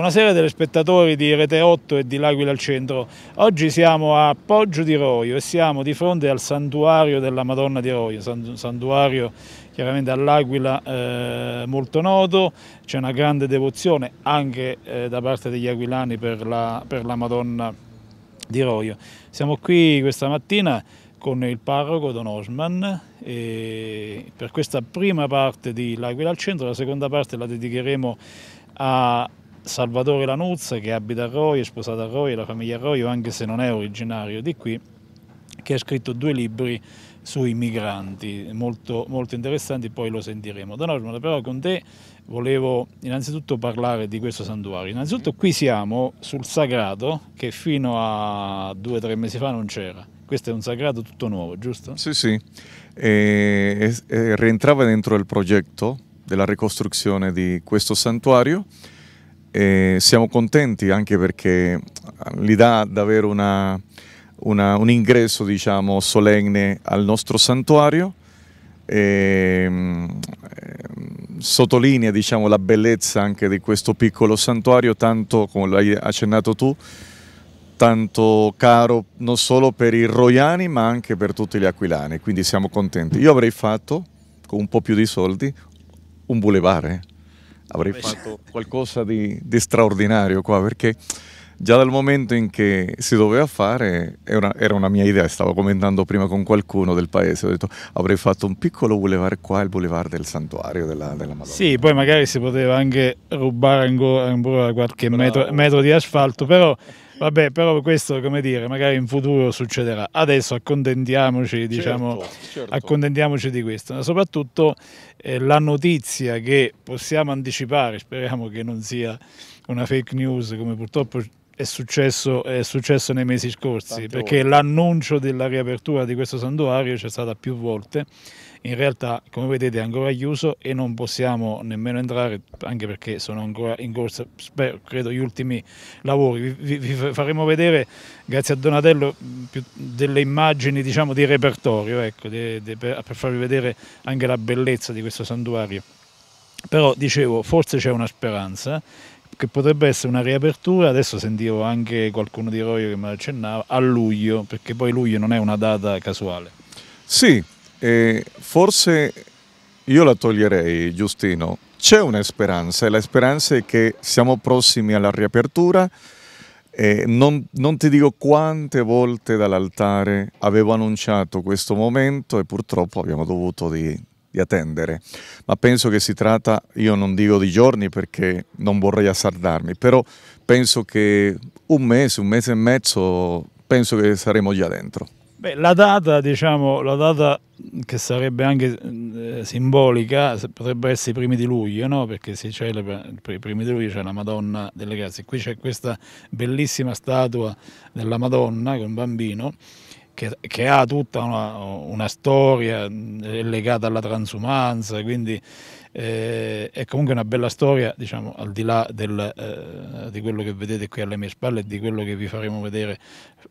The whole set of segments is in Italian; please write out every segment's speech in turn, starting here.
Buonasera telespettatori di Rete 8 e di L'Aquila al Centro. Oggi siamo a Poggio di Roio e siamo di fronte al santuario della Madonna di Roio, santuario chiaramente all'Aquila eh, molto noto, c'è una grande devozione anche eh, da parte degli aquilani per la, per la Madonna di Roio. Siamo qui questa mattina con il parroco Don Osman per questa prima parte di L'Aquila al Centro, la seconda parte la dedicheremo a Salvatore Lanuzza che abita a Roio, è sposato a Roio, la famiglia Roio, anche se non è originario di qui, che ha scritto due libri sui migranti, molto, molto interessanti, poi lo sentiremo. Don Osman, però con te volevo innanzitutto parlare di questo santuario. Innanzitutto qui siamo sul sagrato che fino a due o tre mesi fa non c'era. Questo è un sagrato tutto nuovo, giusto? Sì, sì. E, e, rientrava dentro il progetto della ricostruzione di questo santuario e siamo contenti anche perché gli dà davvero una, una, un ingresso diciamo, solenne al nostro santuario. E, ehm, sottolinea diciamo, la bellezza anche di questo piccolo santuario tanto come l'hai accennato tu tanto caro non solo per i roiani ma anche per tutti gli aquilani. Quindi siamo contenti. Io avrei fatto con un po' più di soldi un boulevard eh avrei fatto qualcosa di, di, straordinario qua perché già dal momento in che si doveva fare era, era, una mia idea, stavo commentando prima con qualcuno del paese, ho detto avrei fatto un piccolo boulevard qua, il boulevard del santuario della, della Madonna. Sì, poi magari si poteva anche rubare ancora qualche metro, metro di asfalto, però Vabbè, però questo, come dire, magari in futuro succederà. Adesso accontentiamoci, diciamo, certo, certo. accontentiamoci di questo. Ma soprattutto eh, la notizia che possiamo anticipare, speriamo che non sia una fake news come purtroppo è successo, è successo nei mesi scorsi, Tante perché l'annuncio della riapertura di questo santuario c'è stata più volte. In realtà come vedete è ancora chiuso e non possiamo nemmeno entrare anche perché sono ancora in corsa spero, credo gli ultimi lavori. Vi, vi faremo vedere grazie a Donatello più, delle immagini diciamo di repertorio ecco, di, di, per, per farvi vedere anche la bellezza di questo santuario. Però dicevo forse c'è una speranza che potrebbe essere una riapertura, adesso sentivo anche qualcuno di Roio che la accennava, a luglio, perché poi luglio non è una data casuale. Sì, e forse io la toglierei, Giustino. C'è una speranza e la speranza è che siamo prossimi alla riapertura. E non, non ti dico quante volte dall'altare avevo annunciato questo momento e purtroppo abbiamo dovuto di, di attendere, ma penso che si tratta, io non dico di giorni perché non vorrei assardarmi, però penso che un mese, un mese e mezzo, penso che saremo già dentro. Beh, la data, diciamo, la data che sarebbe anche eh, simbolica potrebbe essere i primi di luglio, no? perché si celebra i primi di luglio c'è la Madonna delle Grazie. Qui c'è questa bellissima statua della Madonna con un bambino che, che ha tutta una, una storia legata alla transumanza, quindi eh, è comunque una bella storia, diciamo, al di là del, eh, di quello che vedete qui alle mie spalle e di quello che vi faremo vedere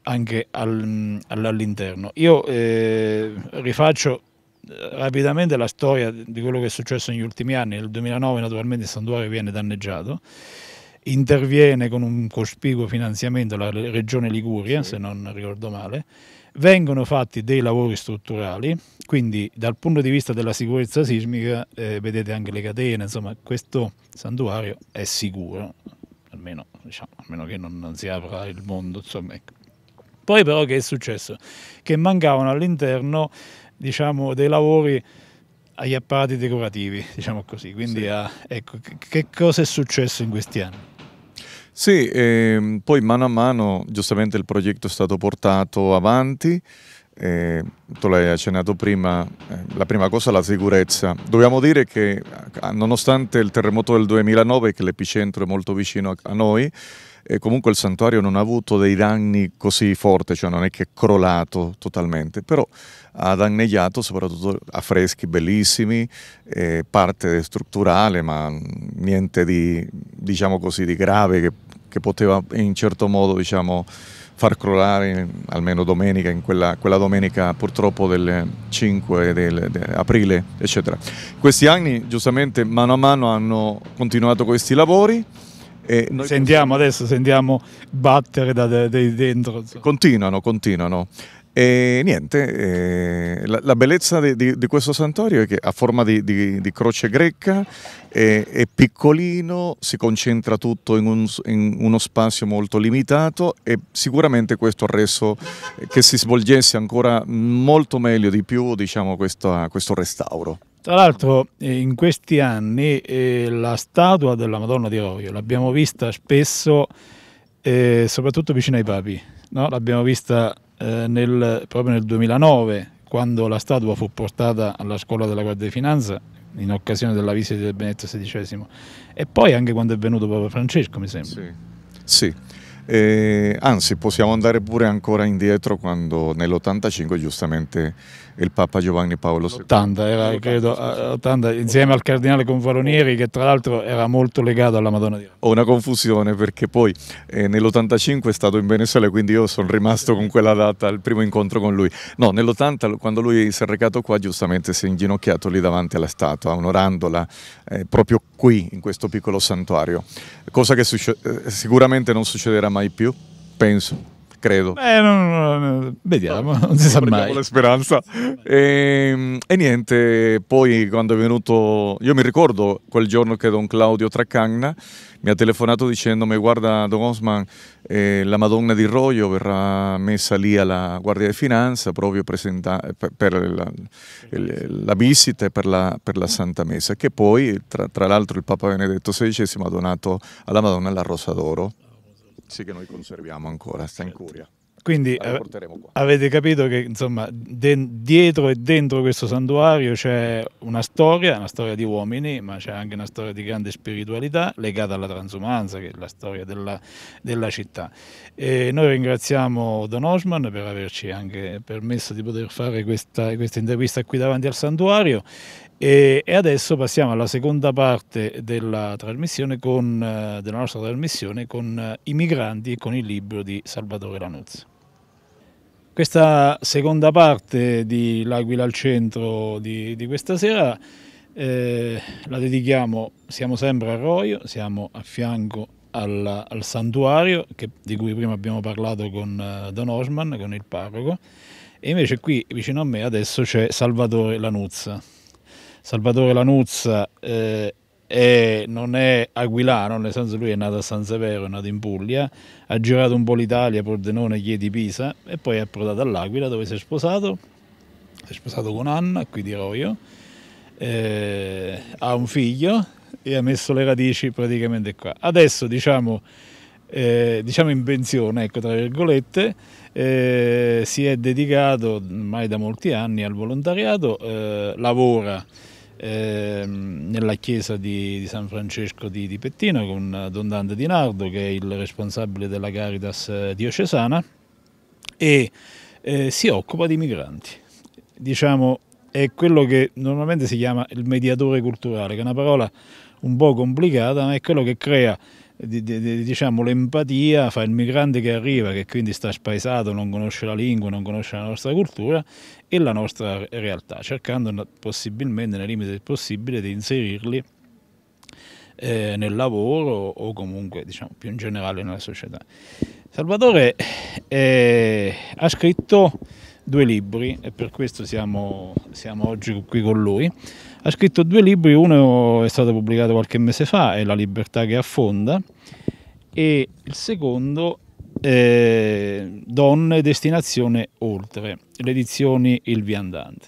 anche al, all'interno. Io eh, rifaccio eh, rapidamente la storia di quello che è successo negli ultimi anni. Nel 2009 naturalmente il santuario viene danneggiato, interviene con un cospicuo finanziamento la regione Liguria, sì. se non ricordo male, vengono fatti dei lavori strutturali, quindi dal punto di vista della sicurezza sismica eh, vedete anche le catene, insomma questo santuario è sicuro, almeno, diciamo, almeno che non, non, si apra il mondo. Insomma, ecco. Poi però che è successo? Che mancavano all'interno diciamo, dei lavori agli apparati decorativi, diciamo così, quindi sì. a, ecco, che cosa è successo in questi anni? Sì, ehm, poi mano a mano giustamente il progetto è stato portato avanti, eh, tu l'hai accennato prima, eh, la prima cosa è la sicurezza. Dobbiamo dire che eh, nonostante il terremoto del 2009, che l'epicentro è molto vicino a noi, eh, comunque il santuario non ha avuto dei danni così forti, cioè non è che è crollato totalmente, però ha danneggiato soprattutto affreschi bellissimi, eh, parte strutturale, ma niente di, diciamo così, di grave che che poteva in certo modo diciamo, far crollare almeno domenica, in quella, quella domenica purtroppo del 5 del, del aprile, eccetera. Questi anni giustamente mano a mano hanno continuato questi lavori sentiamo adesso, sentiamo battere da, da, da dentro. Continuano, continuano. E niente, eh, la, la, bellezza di, di, di, questo santuario è che ha forma di, di croce greca, è, è, piccolino, si concentra tutto in, un, in, uno spazio molto limitato e sicuramente questo ha reso che si svolgesse ancora molto meglio di più diciamo, questo, questo restauro. Tra l'altro eh, in questi anni eh, la statua della Madonna di Roio l'abbiamo vista spesso, eh, soprattutto vicino ai papi, no? l'abbiamo vista eh, nel, proprio nel 2009, quando la statua fu portata alla scuola della Guardia di Finanza in occasione della visita del Benedetto XVI e poi anche quando è venuto Papa Francesco, mi sembra. Sì, sì. Eh, anzi, possiamo andare pure ancora indietro quando nell'85 giustamente il Papa Giovanni Paolo II. 80, era, credo, 80, insieme al Cardinale Confalonieri che tra l'altro era molto legato alla Madonna di Roma. Ho una confusione perché poi eh, nell'85 è stato in Venezuela quindi io sono rimasto con quella data, il primo incontro con lui. No, nell'80 quando lui si è recato qua giustamente si è inginocchiato lì davanti alla statua, onorandola eh, proprio qui in questo piccolo santuario, cosa che eh, sicuramente non succederà mai più, penso credo. Beh, non, non, vediamo, non si sa mai. la speranza. E, ehm, e, niente, poi quando è venuto, io mi ricordo quel giorno che Don Claudio Tracagna mi ha telefonato dicendomi guarda Don Osman, eh, la Madonna di Roio verrà messa lì alla Guardia di Finanza proprio per, per la, la, visita e per la, per la, Santa Messa, che poi tra, tra l'altro il Papa Benedetto XVI ha donato alla Madonna la Rosa d'Oro sì che noi conserviamo ancora, sta in curia. Quindi eh, avete capito che insomma de- dietro e dentro questo santuario c'è una storia, una storia di uomini, ma c'è anche una storia di grande spiritualità legata alla transumanza, che è la storia della, della città. E noi ringraziamo Don Osman per averci anche permesso di poter fare questa, questa intervista qui davanti al santuario e, adesso passiamo alla seconda parte della, con, eh, della nostra trasmissione con eh, i migranti e con il libro di Salvatore Lanuzzi. Questa seconda parte di L'Aquila al centro di, di questa sera eh, la dedichiamo, siamo sempre a Roio, siamo a fianco al, al santuario che, di cui prima abbiamo parlato con uh, Don Osman, con il parroco, e invece qui vicino a me adesso c'è Salvatore Lanuzza. Salvatore Lanuzza eh, è, non è aquilano, nel senso lui è nato a San Severo, è nato in Puglia, ha girato un po' l'Italia, Pordenone, Chieti, Pisa e poi è approdato all'Aquila dove si è sposato, si è sposato con Anna, qui dirò io, eh, ha un figlio e ha messo le radici praticamente qua. Adesso diciamo, eh, diciamo in pensione, ecco tra virgolette, eh, si è dedicato ormai da molti anni al volontariato, eh, lavora eh, nella chiesa di, di, San Francesco di, di, Pettino con Don Dante Di Nardo che è il responsabile della Caritas eh, diocesana e eh, si occupa di migranti. Diciamo è quello che normalmente si chiama il mediatore culturale, che è una parola un po' complicata, ma è quello che crea diciamo, l'empatia fra il migrante che arriva, che quindi sta spaesato, non conosce la lingua, non conosce la nostra cultura, e la nostra realtà, cercando possibilmente, nei limiti del possibile, di inserirli eh, nel lavoro o comunque diciamo, più in generale nella società. Salvatore eh, ha scritto due libri e per questo siamo, siamo oggi qui con lui ha scritto due libri, uno è stato pubblicato qualche mese fa, è La libertà che affonda, e il secondo è Donne, destinazione oltre, le edizioni Il Viandante.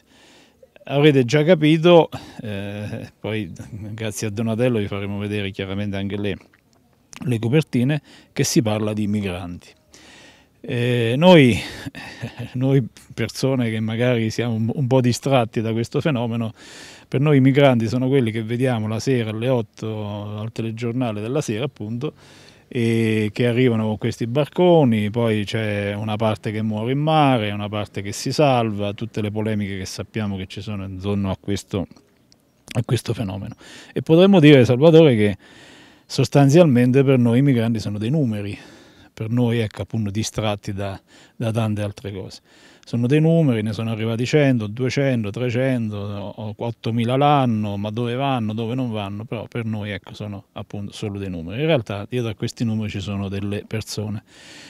Avrete già capito, eh, poi grazie a Donatello vi faremo vedere chiaramente anche le, le copertine, che si parla di migranti. Eh, noi, noi, persone che magari siamo un po' distratti da questo fenomeno, per noi i migranti sono quelli che vediamo la sera alle 8 al telegiornale della sera appunto e che arrivano con questi barconi, poi c'è una parte che muore in mare, una parte che si salva, tutte le polemiche che sappiamo che ci sono intorno a questo, a questo fenomeno. E potremmo dire, Salvatore, che sostanzialmente per noi i migranti sono dei numeri, per noi ecco appunto distratti da, da tante altre cose. Sono dei numeri, ne sono arrivati 100, 200, 300, 8.000 l'anno, ma dove vanno, dove non vanno, però per noi ecco, sono appunto solo dei numeri. In realtà dietro a questi numeri ci sono delle persone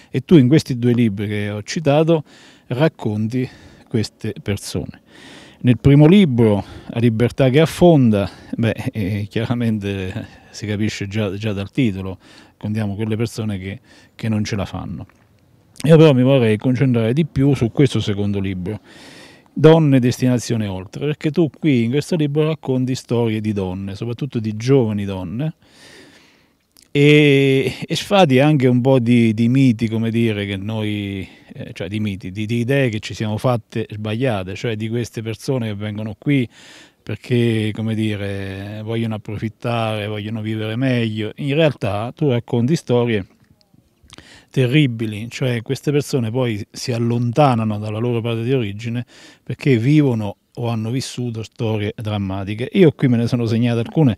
e tu in questi due libri che ho citato racconti queste persone. Nel primo libro, A libertà che affonda, beh, eh, chiaramente si capisce già, già, dal titolo, contiamo quelle persone che, che non ce la fanno. Io però mi vorrei concentrare di più su questo secondo libro, Donne, destinazione oltre, perché tu qui in questo libro racconti storie di donne, soprattutto di giovani donne, e, e sfati anche un po' di, di, miti, come dire, che noi, eh, cioè di miti, di, di, idee che ci siamo fatte sbagliate, cioè di queste persone che vengono qui perché, come dire, vogliono approfittare, vogliono vivere meglio. In realtà tu racconti storie terribili, cioè queste persone poi si allontanano dalla loro patria di origine perché vivono o hanno vissuto storie drammatiche. Io qui me ne sono segnate alcune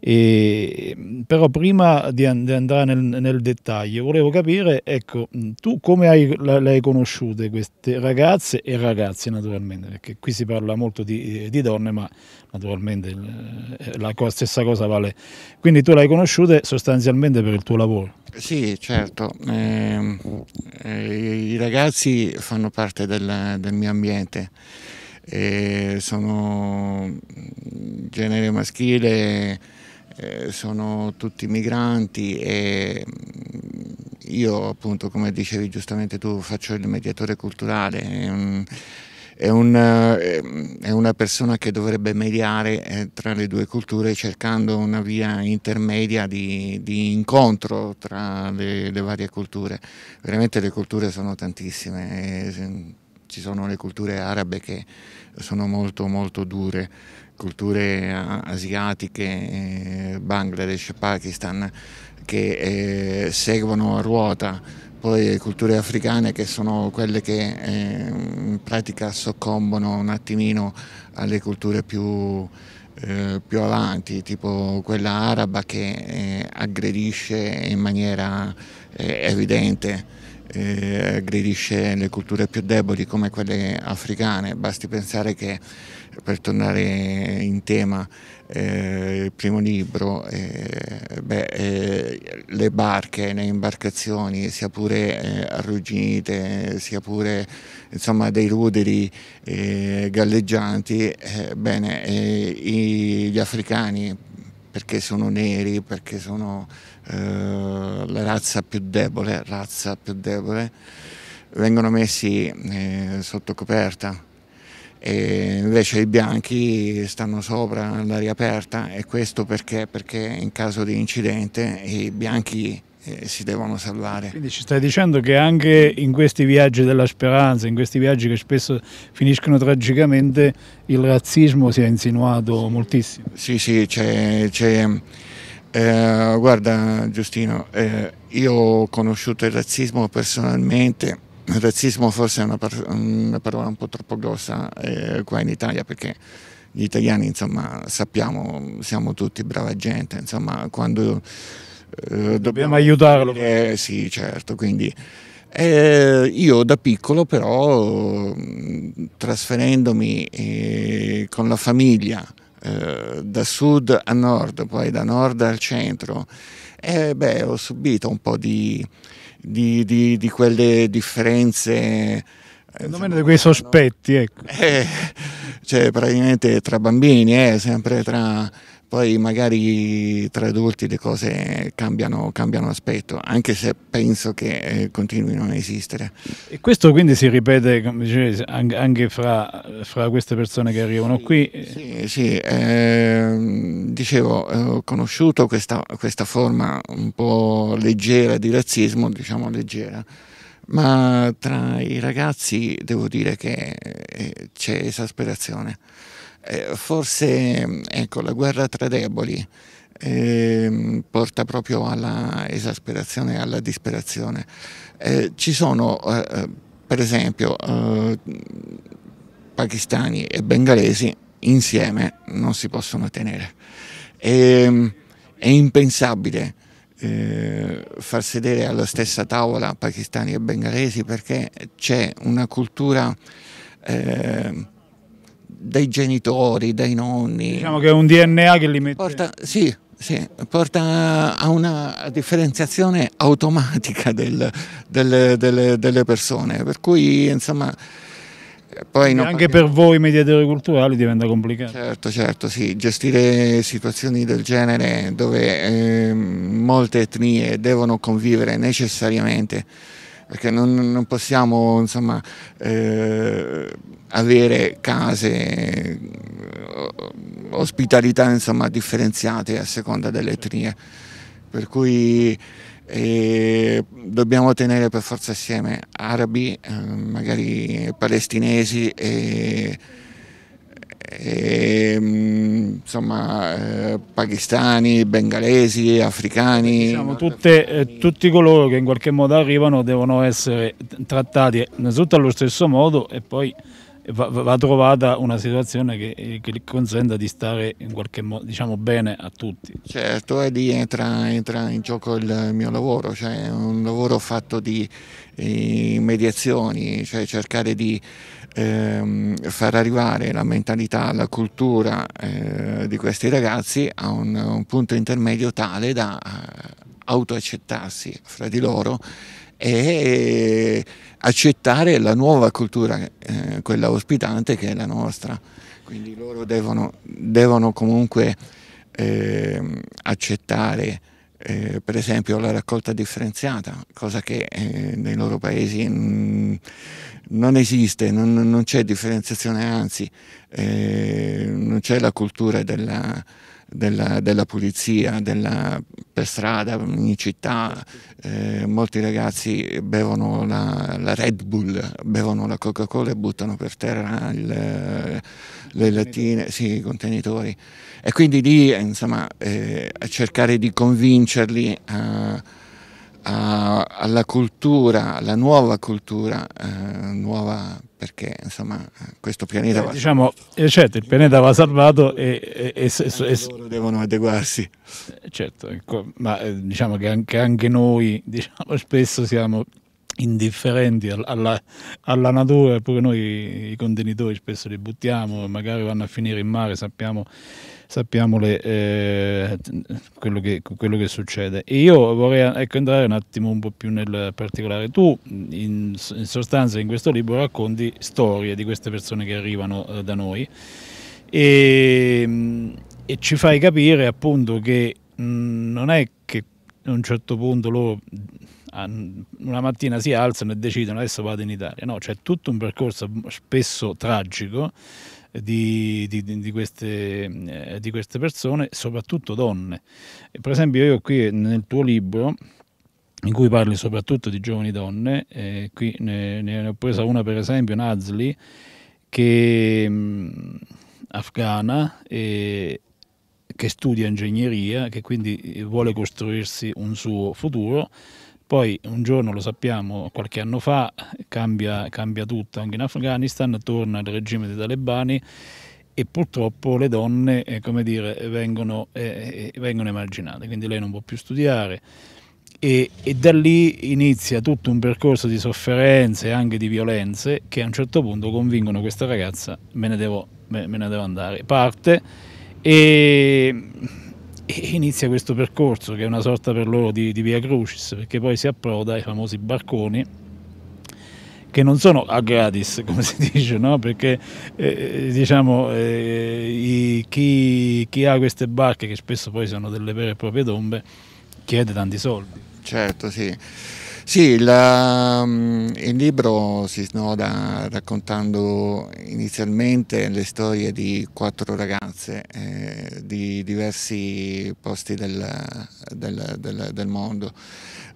e, però prima di, and- di andare nel, nel, dettaglio volevo capire, ecco, tu come hai, le hai conosciute queste ragazze e ragazzi naturalmente, perché qui si parla molto di, di donne, ma naturalmente la stessa cosa vale. Quindi tu le hai conosciute sostanzialmente per il tuo lavoro. Sì, certo, eh, eh, i ragazzi fanno parte del, del mio ambiente, eh, sono genere maschile eh, sono tutti migranti e mm, io appunto come dicevi giustamente tu faccio il mediatore culturale, è, un, è, un, eh, è una persona che dovrebbe mediare eh, tra le due culture cercando una via intermedia di, di incontro tra le, le, varie culture. Veramente le culture sono tantissime, ci sono le culture arabe che sono molto molto dure culture asiatiche, eh, Bangladesh, Pakistan, che eh, seguono a ruota, poi culture africane che sono quelle che eh, in pratica soccombono un attimino alle culture più, eh, più avanti, tipo quella araba che eh, aggredisce in maniera eh, evidente. Eh, aggredisce le culture più deboli come quelle africane, basti pensare che per tornare in tema eh, il primo libro, eh, beh, eh, le barche, le imbarcazioni, sia pure eh, arrugginite, sia pure insomma, dei ruderi eh, galleggianti, eh, bene, i, gli africani perché sono neri, perché sono la razza più debole, razza più debole, vengono messi sotto coperta e invece i bianchi stanno sopra all'aria aperta e questo perché? Perché in caso di incidente i bianchi eh, si devono salvare. Quindi ci stai dicendo che anche in questi viaggi della speranza, in questi viaggi che spesso finiscono tragicamente, il razzismo si è insinuato moltissimo. Sì, sì, c'è... c'è eh, guarda Giustino, eh, io ho conosciuto il razzismo personalmente il razzismo forse è una, una, parola un po' troppo grossa eh, qua in Italia perché gli italiani insomma sappiamo, siamo tutti brava gente, insomma quando eh, dobbiamo, dobbiamo, aiutarlo. Eh, sì certo, quindi eh, io da piccolo però trasferendomi eh, con la famiglia eh, da sud a nord, poi da nord al centro, eh, beh, ho subito un po' di di, di, di quelle differenze. Secondo di quei sospetti, ecco. Eh, cioè praticamente tra bambini, eh, sempre tra poi magari tra adulti le cose cambiano, cambiano aspetto, anche se penso che eh, continuino a esistere. E questo quindi si ripete dicevi, anche fra, fra, queste persone che arrivano sì, qui? Sì, sì eh, dicevo, eh, ho conosciuto questa, questa forma un po' leggera di razzismo, diciamo leggera, ma tra i ragazzi devo dire che eh, c'è esasperazione eh, forse ecco, la guerra tra deboli eh, porta proprio alla esasperazione e alla disperazione. Eh, ci sono, eh, per esempio, eh, pakistani e bengalesi insieme non si possono tenere. Ehm, è impensabile eh, far sedere alla stessa tavola pakistani e bengalesi perché c'è una cultura eh, dai genitori, dai nonni. Diciamo che è un DNA che li mette... Porta, sì, sì, porta a una differenziazione automatica del, del, delle, delle persone, per cui insomma poi anche per voi mediatori culturali diventa complicato. Certo, certo, sì, gestire situazioni del genere dove eh, molte etnie devono convivere necessariamente, perché non, non possiamo insomma, eh, avere case, ospitalità insomma, differenziate a seconda delle etnie. Per cui e dobbiamo tenere per forza assieme arabi, eh, magari palestinesi e, e insomma eh, pakistani, bengalesi, africani. Diciamo, tutte, eh, tutti coloro che in qualche modo arrivano devono essere trattati innanzitutto allo stesso modo e poi va, va trovata una situazione che, che consenta di stare in qualche modo diciamo, bene a tutti. Certo, e lì entra, entra, in gioco il mio lavoro, cioè un lavoro fatto di eh, mediazioni, cioè cercare di ehm, far arrivare la mentalità, la cultura eh, di questi ragazzi a un, un punto intermedio tale da eh, autoaccettarsi fra di loro e accettare la nuova cultura, eh, quella ospitante che è la nostra. Quindi loro devono, devono comunque eh, accettare eh, per esempio la raccolta differenziata, cosa che eh, nei loro paesi mh, non esiste, non, non, c'è differenziazione, anzi eh, non c'è la cultura della della, della pulizia della, per strada, in città, eh, molti ragazzi bevono la, la, Red Bull, bevono la Coca-Cola e buttano per terra il, le lattine, sì, i contenitori. E quindi lì insomma, eh, a cercare di convincerli a a, alla cultura, alla nuova cultura, eh, nuova perché insomma questo pianeta eh, va diciamo, eh, certo, il pianeta va salvato e, e, e, e loro devono adeguarsi. Eh, certo, ecco, ma eh, diciamo che anche, anche noi diciamo, spesso siamo indifferenti alla, alla, natura, eppure noi i contenitori spesso li buttiamo, magari vanno a finire in mare, sappiamo sappiamo le, eh, quello, che, quello, che, succede. E io vorrei ecco, entrare un attimo un po' più nel particolare. Tu in, in sostanza in questo libro racconti storie di queste persone che arrivano eh, da noi e, e, ci fai capire appunto che mh, non è che a un certo punto loro una mattina si alzano e decidono adesso vado in Italia, no, c'è tutto un percorso spesso tragico di, di, di, queste, eh, di queste persone, soprattutto donne. Per esempio io qui nel tuo libro in cui parli soprattutto di giovani donne, eh, qui ne, ne, ho presa una per esempio, Nazli, che mh, mm, afghana e che studia ingegneria, che quindi vuole costruirsi un suo futuro poi un giorno, lo sappiamo, qualche anno fa, cambia, cambia tutto. Anche in Afghanistan, torna il regime dei talebani e purtroppo le donne eh, dire, vengono, eh, eh, vengono, emarginate, quindi lei non può più studiare. E, e, da lì inizia tutto un percorso di sofferenze e anche di violenze che a un certo punto convincono questa ragazza me ne devo, me, me ne devo andare. Parte e inizia questo percorso che è una sorta per loro di, di via Crucis, perché poi si approda ai famosi barconi che non sono a gratis, come si dice, no? perché eh, diciamo, eh, i, chi, chi, ha queste barche, che spesso poi sono delle vere e proprie tombe, chiede tanti soldi. Certo, sì. Sì, la, mm, il libro si snoda raccontando inizialmente le storie di quattro ragazze eh, di diversi posti del, del, del, del mondo.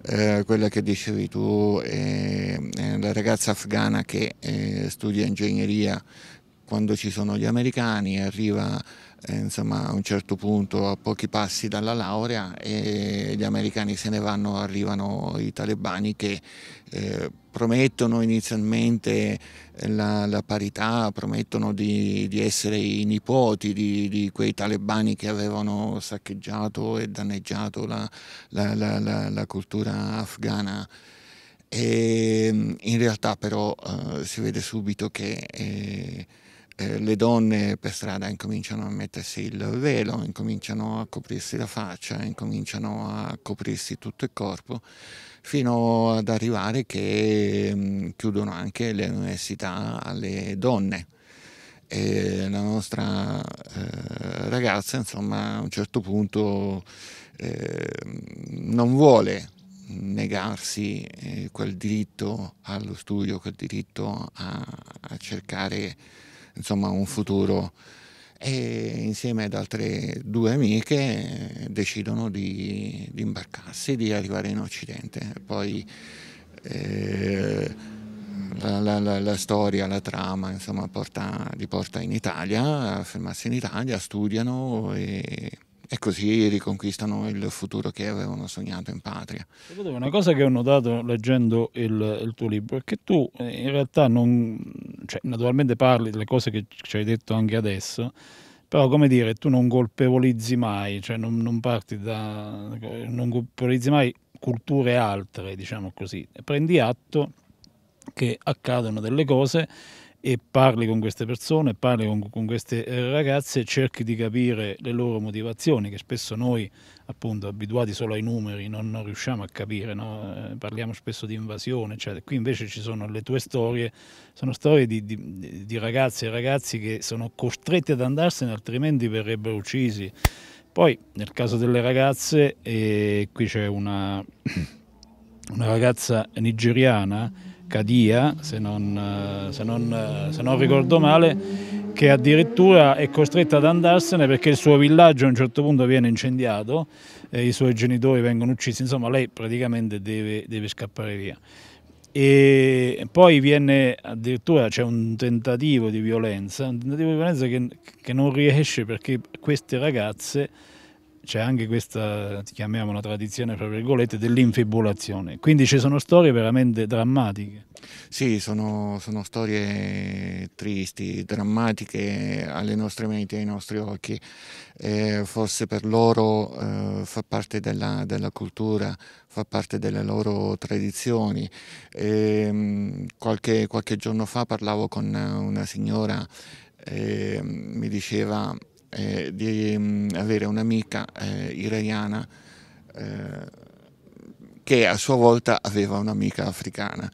Eh, quella che dicevi tu è, è la ragazza afghana che eh, studia ingegneria quando ci sono gli americani arriva eh, insomma, a un certo punto a pochi passi dalla laurea e gli americani se ne vanno, arrivano i talebani che eh, promettono inizialmente la, la parità, promettono di, di, essere i nipoti di, di, quei talebani che avevano saccheggiato e danneggiato la, la, la cultura afghana. E in realtà però eh, si vede subito che eh, le donne per strada incominciano a mettersi il velo, incominciano a coprirsi la faccia, incominciano a coprirsi tutto il corpo, fino ad arrivare che mm, chiudono anche le università alle donne. E la nostra eh, ragazza, insomma, a un certo punto eh, non vuole negarsi eh, quel diritto allo studio, quel diritto a, a cercare insomma, un futuro e insieme ad altre due amiche decidono di, di imbarcarsi, di arrivare in Occidente. Poi eh, la, la, la, la, storia, la trama, insomma, porta, li porta in Italia, a fermarsi in Italia, studiano e e così riconquistano il futuro che avevano sognato in patria. Una cosa che ho notato leggendo il, il tuo libro è che tu eh, in realtà non, cioè, naturalmente parli delle cose che ci hai detto anche adesso, però come dire, tu non colpevolizzi mai, cioè non, non parti da, non colpevolizzi mai culture altre, diciamo così, prendi atto che accadono delle cose e parli con queste persone, parli con, con, queste eh, ragazze cerchi di capire le loro motivazioni, che spesso noi, appunto, abituati solo ai numeri, non, non riusciamo a capire, no? eh, parliamo spesso di invasione, eccetera. Qui invece ci sono le tue storie, sono storie di, di, di ragazze e ragazzi che sono costretti ad andarsene, altrimenti verrebbero uccisi. Poi, nel caso delle ragazze, eh, qui c'è una, una ragazza nigeriana, Cadia, se non, se, non, se non, ricordo male, che addirittura è costretta ad andarsene perché il suo villaggio a un certo punto viene incendiato, i suoi genitori vengono uccisi, insomma lei praticamente deve, deve scappare via. E poi viene addirittura c'è un tentativo di violenza, un tentativo di violenza che, che non riesce perché queste ragazze c'è anche questa, chiamiamola tradizione, fra virgolette, dell'infibulazione. Quindi ci sono storie veramente drammatiche. Sì, sono, sono, storie tristi, drammatiche alle nostre menti, ai nostri occhi. Eh, forse per loro eh, fa parte della, della, cultura, fa parte delle loro tradizioni. Eh, qualche, qualche, giorno fa parlavo con una signora, eh, mi diceva eh, di mh, mm, avere un'amica eh, iraniana eh, che a sua volta aveva un'amica africana.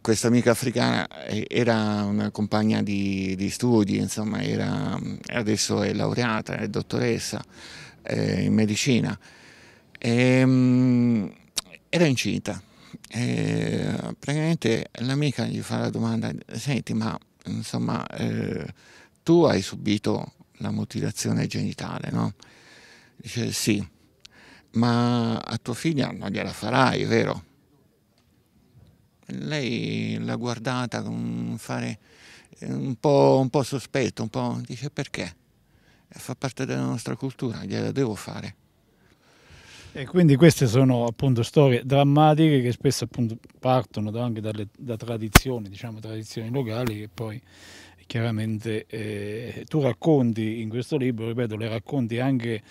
Questa amica africana eh, era una compagna di, di studi, insomma, era, adesso è laureata, è dottoressa eh, in medicina. E, mh, mm, era incinta. E, praticamente l'amica gli fa la domanda: Senti, ma insomma, eh, tu hai subito la mutilazione genitale, no? Dice sì, ma a tua figlia non gliela farai, vero? Lei l'ha guardata con fare un po', un po sospetto, un po' dice perché? Fa parte della nostra cultura, gliela devo fare. E quindi queste sono appunto storie drammatiche che spesso appunto partono anche dalle, da tradizioni, diciamo tradizioni locali che poi chiaramente eh, tu racconti in questo libro, ripeto, le racconti anche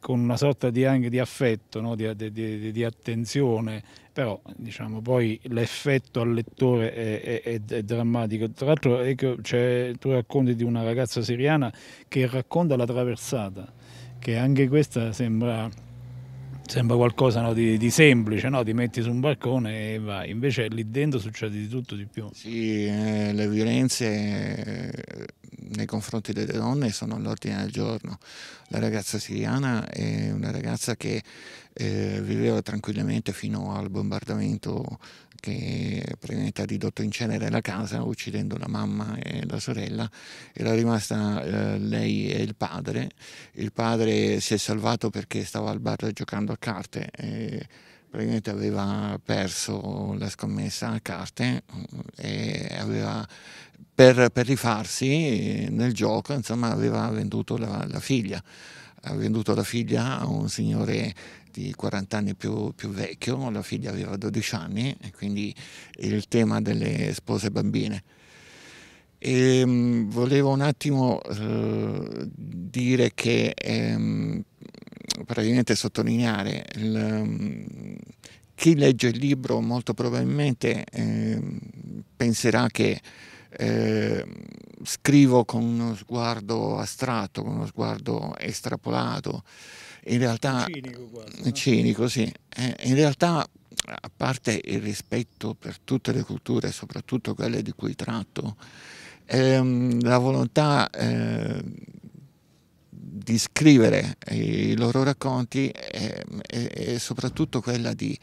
con una sorta di, anche di affetto, no? di, di, di, attenzione, però diciamo, poi l'effetto al lettore è, è, è, drammatico. Tra l'altro ecco, tu racconti di una ragazza siriana che racconta la traversata, che anche questa sembra sembra qualcosa no, di, di, semplice, no? ti metti su un balcone e vai, invece lì dentro succede di tutto di più. Sì, eh, le violenze eh, nei confronti delle donne sono all'ordine del giorno. La ragazza siriana è una ragazza che eh, viveva tranquillamente fino al bombardamento che praticamente ha ridotto in cenere la casa uccidendo la mamma e la sorella, era rimasta eh, lei e il padre, il padre si è salvato perché stava al bar giocando a carte e praticamente aveva perso la scommessa a carte e aveva per, per, rifarsi nel gioco insomma, aveva venduto la, la, figlia, ha venduto la figlia a un signore di 40 anni più, più, vecchio, la figlia aveva 12 anni e quindi il tema delle spose bambine. E, um, volevo un attimo uh, dire che um, praticamente sottolineare il, um, chi legge il libro molto probabilmente eh, penserà che eh, scrivo con uno sguardo astratto, con uno sguardo estrapolato, in realtà cinico, quasi, no? cinico sì. Eh, in realtà a parte il rispetto per tutte le culture, soprattutto quelle di cui tratto, ehm, la volontà eh, di scrivere i loro racconti è, è, è soprattutto quella di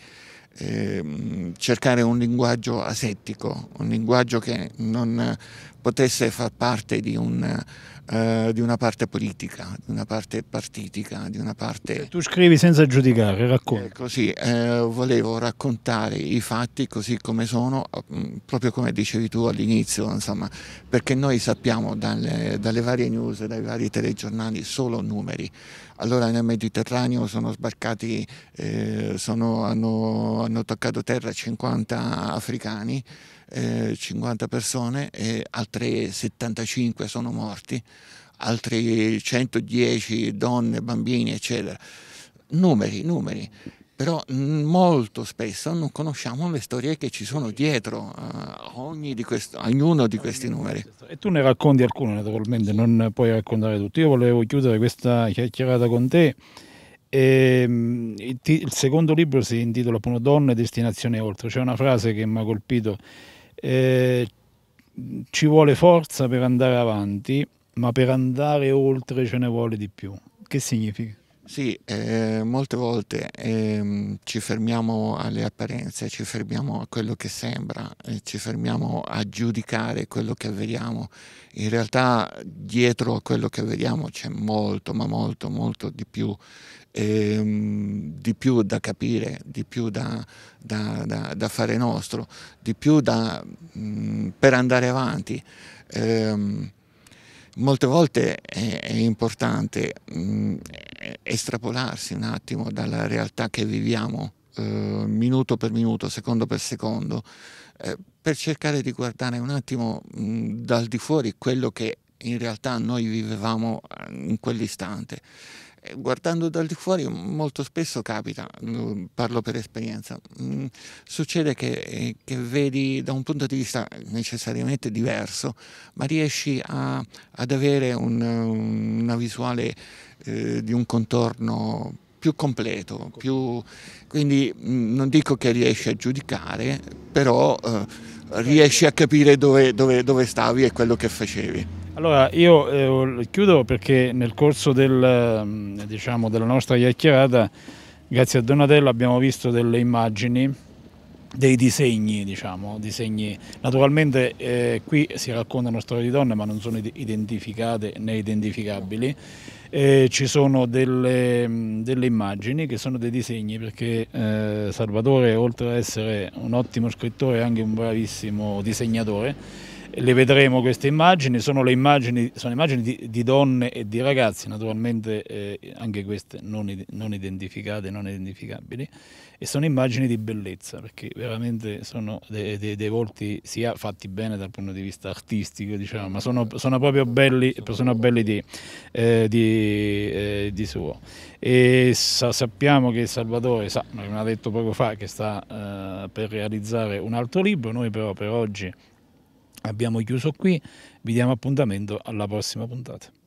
eh, cercare un linguaggio asettico, un linguaggio che non potesse far parte di, un, uh, di, una parte politica, di una parte partitica, di una parte... Tu scrivi senza giudicare, racconti. Eh, così, eh, volevo raccontare i fatti così come sono, mm, proprio come dicevi tu all'inizio, insomma, perché noi sappiamo dalle, dalle varie news, dai vari telegiornali, solo numeri. Allora nel Mediterraneo sono sbarcati, eh, sono, hanno, hanno toccato terra 50 africani, eh, 50 persone e altre 75 sono morti, altri 110 donne, bambini, eccetera. Numeri, numeri. Però molto spesso non conosciamo le storie che ci sono dietro a, di questo, a ognuno di questi numeri. E tu ne racconti alcune, naturalmente, non puoi raccontare tutti. Io volevo chiudere questa chiacchierata con te. E, ehm, il, secondo libro si intitola appunto Donne, destinazione oltre. C'è una frase che mi ha colpito eh, ci vuole forza per andare avanti, ma per andare oltre ce ne vuole di più. Che significa? Sì, eh, molte volte eh, ci fermiamo alle apparenze, ci fermiamo a quello che sembra, eh, ci fermiamo a giudicare quello che vediamo. In realtà dietro a quello che vediamo c'è molto, ma molto, molto di più ehm, di più da capire, di più da, da, da, da fare nostro, di più mh, mm, per andare avanti. Molte volte è, è importante mh, mm, estrapolarsi un attimo dalla realtà che viviamo eh, minuto per minuto, secondo per secondo, eh, per cercare di guardare un attimo mh, mm, dal di fuori quello che in realtà noi vivevamo eh, in quell'istante guardando dal di fuori molto spesso capita, parlo per esperienza, mm, succede che, eh, che, vedi da un punto di vista necessariamente diverso, ma riesci a, ad avere un, una visuale eh, di un contorno più completo, più, quindi mm, non dico che riesci a giudicare, però eh, riesci a capire dove, dove, dove stavi e quello che facevi. Allora, io eh, chiudo perché nel corso del, mm, diciamo, della nostra chiacchierata, grazie a Donatello, abbiamo visto delle immagini, dei disegni, diciamo, disegni. Naturalmente eh, qui si raccontano storie di donne, ma non sono identificate né identificabili. Eh, ci sono delle, mm, delle, immagini che sono dei disegni perché eh, Salvatore, oltre ad essere un ottimo scrittore, è anche un bravissimo disegnatore le vedremo queste immagini, sono immagini, sono immagini di, di, donne e di ragazzi, naturalmente eh, anche queste non, non, identificate, non identificabili, e sono immagini di bellezza, perché veramente sono dei, dei, dei volti sia fatti bene dal punto di vista artistico, diciamo, ma sono, sono proprio belli, sono belli di, eh, di, eh, di, suo. E sa, sappiamo che Salvatore, sa, me l'ha detto poco fa, che sta eh, per realizzare un altro libro, noi però per oggi abbiamo chiuso qui, vi diamo appuntamento alla prossima puntata.